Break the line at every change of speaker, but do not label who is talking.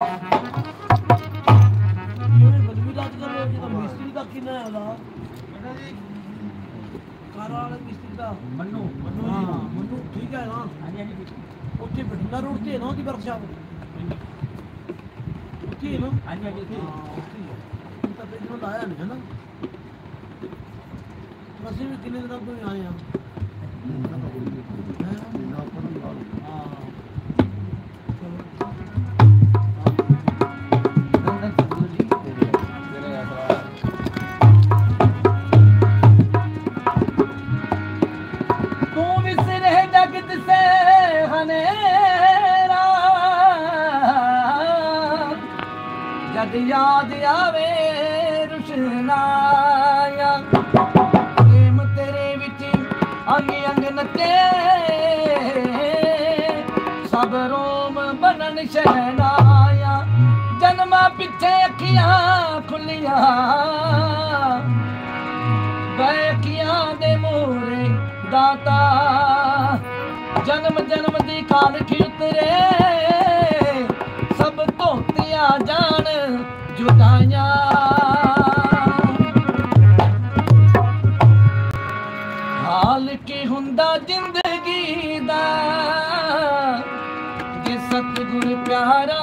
ਉਹਨੇ ਬਦਬੂ ਦਾ ਕਰ ਲੋ ਜਿਹਦਾ ਮਿਸਤਰੀ ਦਾ ਕਿੰਨਾ ਹੈ ਉਹਦਾ? ਕਾਰ ਵਾਲਾ ਮਿਸਤਰੀ ਦਾ।
ਮੰਨੂ ਮੰਨੂ
ਹਾਂ ਮੰਨੂ ਠੀਕ ਹੈ ਨਾ?
ਹਾਂਜੀ ਹਾਂਜੀ।
ਉੱਥੇ ਬਠਿੰਡਾ ਰੋਡ ਤੇ ਹੈ ਨਾ ਉਹਦੀ ਵਰਕਸ਼ਾਪ ਉੱਥੇ ਹੈ ਨਾ?
ਹਾਂਜੀ ਹਾਂਜੀ ਉੱਥੇ।
ਹਾਂ ਤਾਂ ਤੇ ਜਦੋਂ ਆਇਆ ਨਹੀਂ ਹੈ ਨਾ। ਅਸੀਂ ਵੀ ਕਿੰਨੇ ਦਿਨਾਂ ਤੋਂ ਆਏ ਹਾਂ। ਹਾਂ।
से हनेरा जद याद आवे रुशनाया प्रेम तेरे विच अंग ਰੋਮ ਬਨਨ ਸ਼ਹਿਨਾਇਆ ਜਨਮਾਂ ਪਿੱਛੇ ਅੱਖੀਆਂ ਖੁੱਲੀਆਂ। ਬੈਖੀਆਂ ਦੇ ਮੋਰੇ ਦਾਤਾ ਜਨਮ ਜਨਮ ਦੀ ਕਾਲਖੀ ਉਤਰੇ। ਸਭ ਧੋਤਿਆ ਜਾਣ ਜੁਦਾਈਆਂ। ਹਾਲ ਕੀ ਹੁੰਦਾ ਜ਼ਿੰਦਗੀ ਦਾ? ਜੇ ਸਤਿਗੁਰ ਪਿਆਰਾ